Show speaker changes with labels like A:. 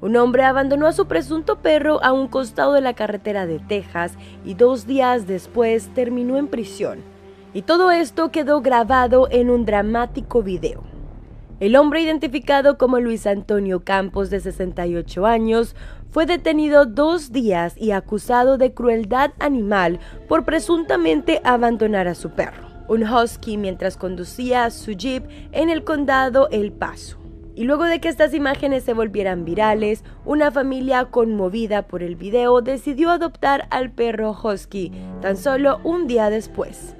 A: Un hombre abandonó a su presunto perro a un costado de la carretera de Texas y dos días después terminó en prisión. Y todo esto quedó grabado en un dramático video. El hombre identificado como Luis Antonio Campos, de 68 años, fue detenido dos días y acusado de crueldad animal por presuntamente abandonar a su perro, un husky, mientras conducía su jeep en el condado El Paso. Y luego de que estas imágenes se volvieran virales, una familia conmovida por el video decidió adoptar al perro husky tan solo un día después.